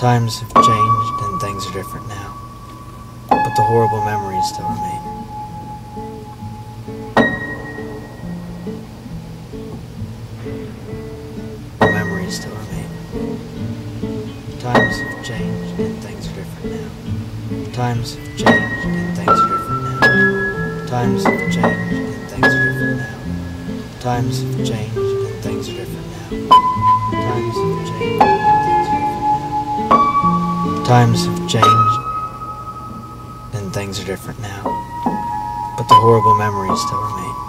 Times have changed and things are different now. But the horrible memories still remain. The memories still remain. Times have changed and things are different now. Times have changed and things are different now. Times have changed and things are different now. Times have changed and things are different now. Times Times have changed and things are different now. But the horrible memories still remain.